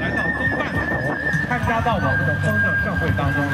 来到东半球，参加到我们的风筝盛会当中。